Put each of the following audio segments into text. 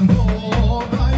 i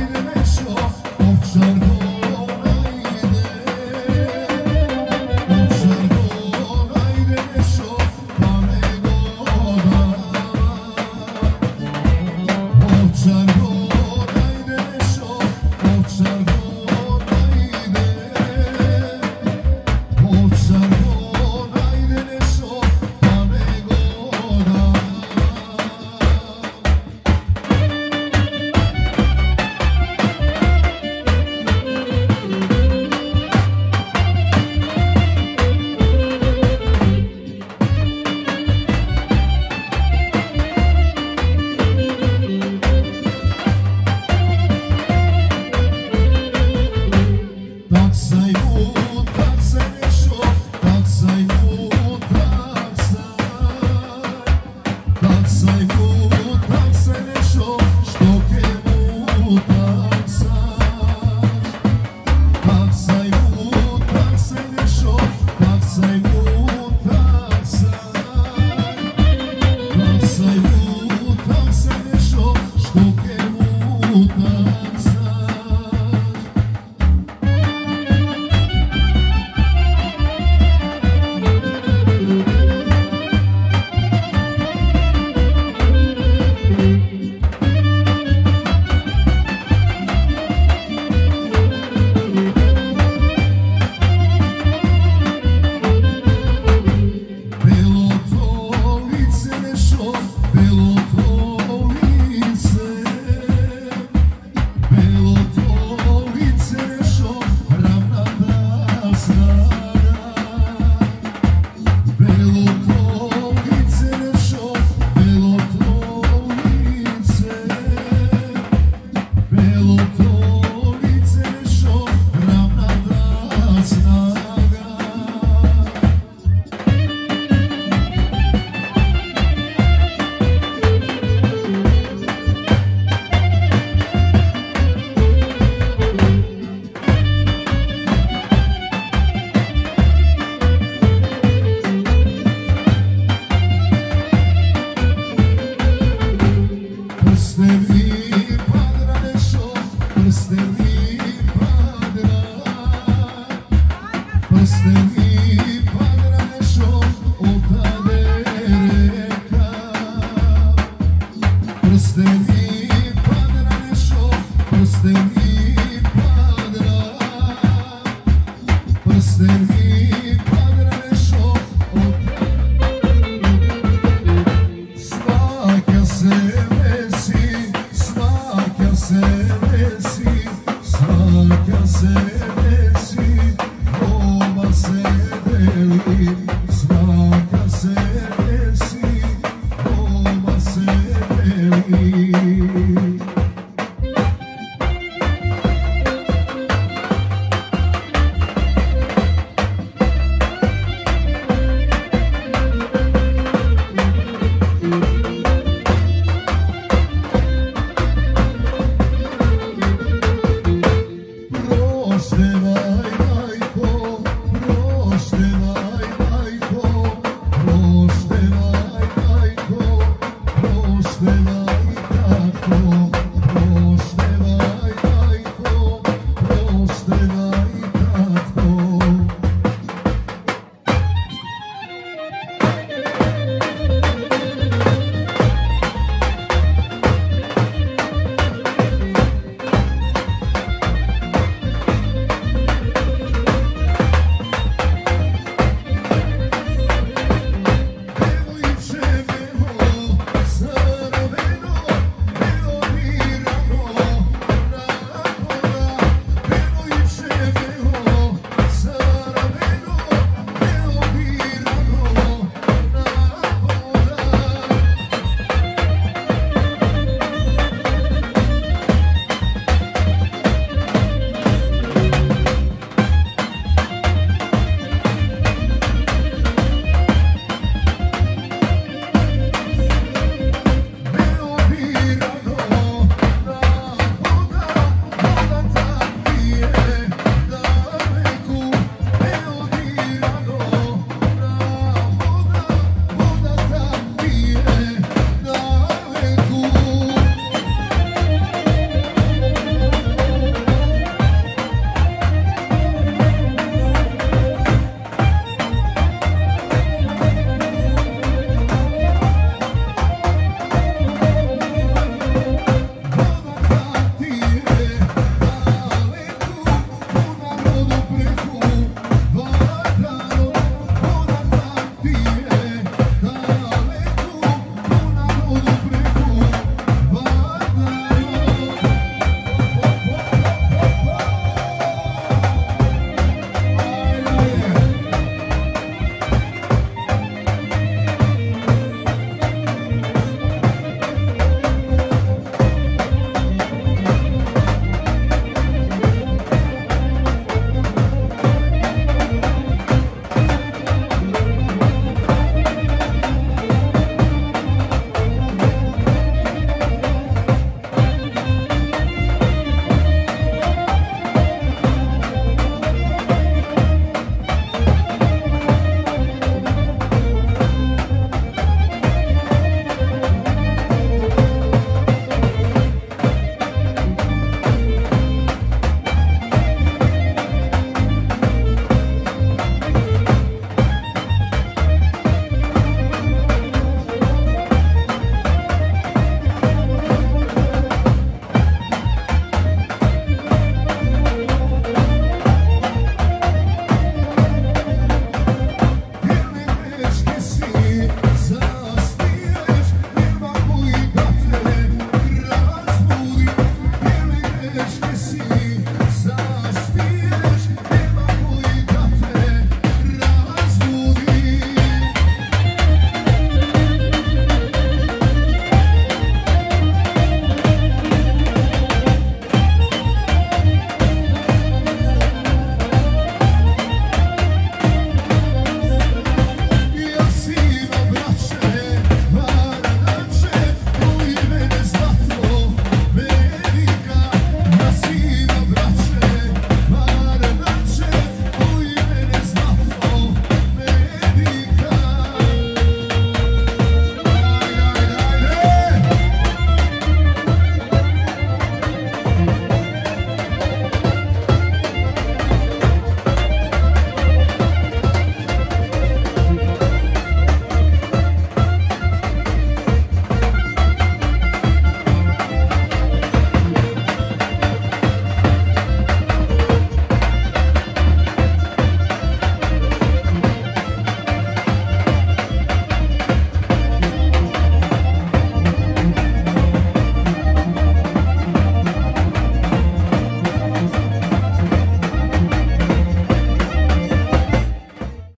Proste